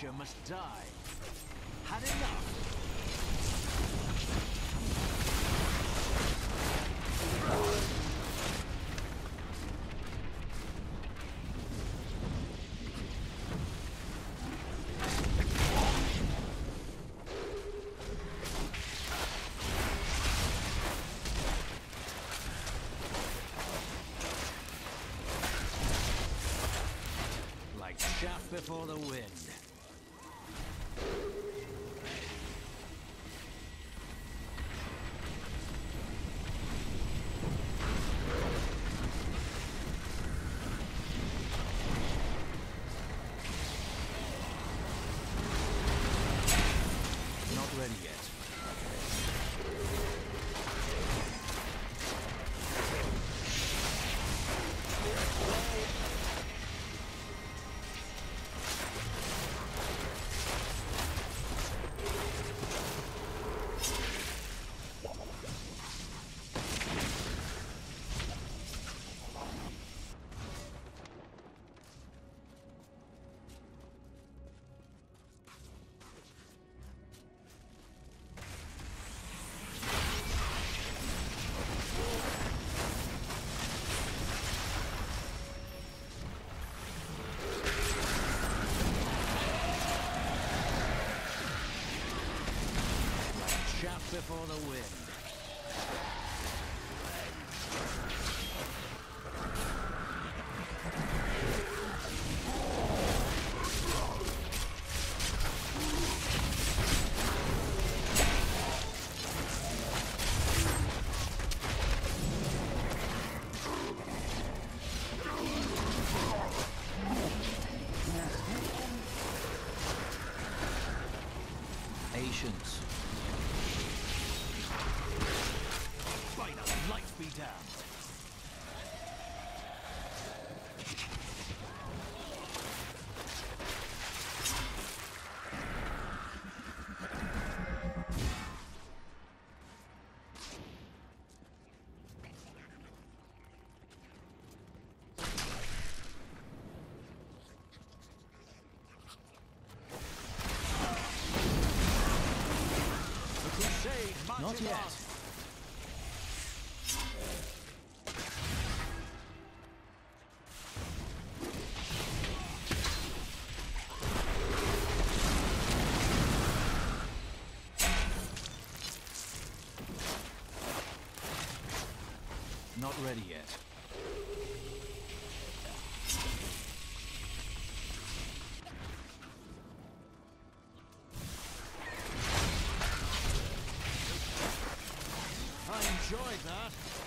creature must die. Had enough? Not before the wind. Patience. Not yet. Not ready yet. That.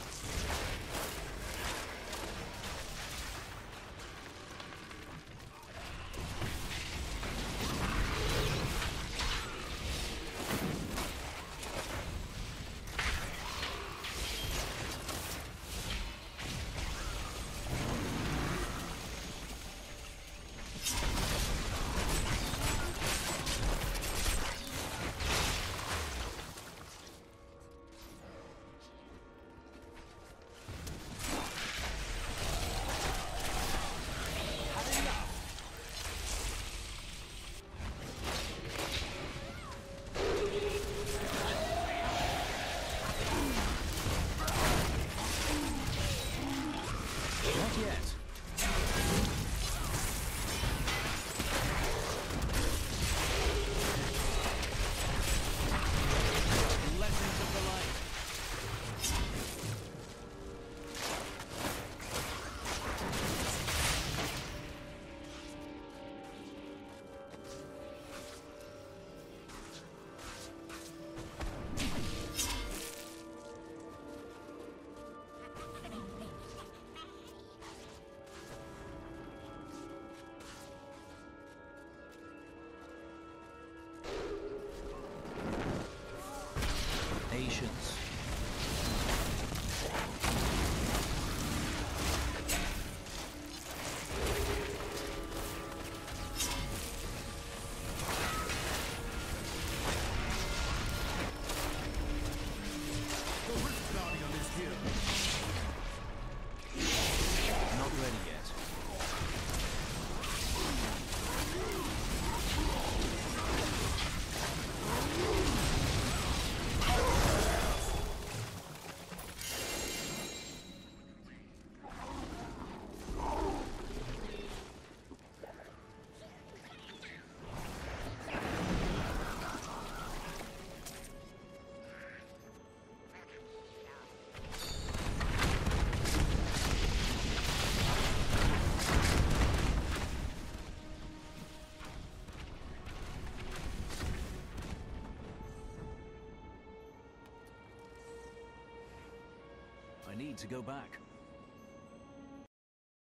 Need to go back.